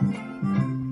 Thank you.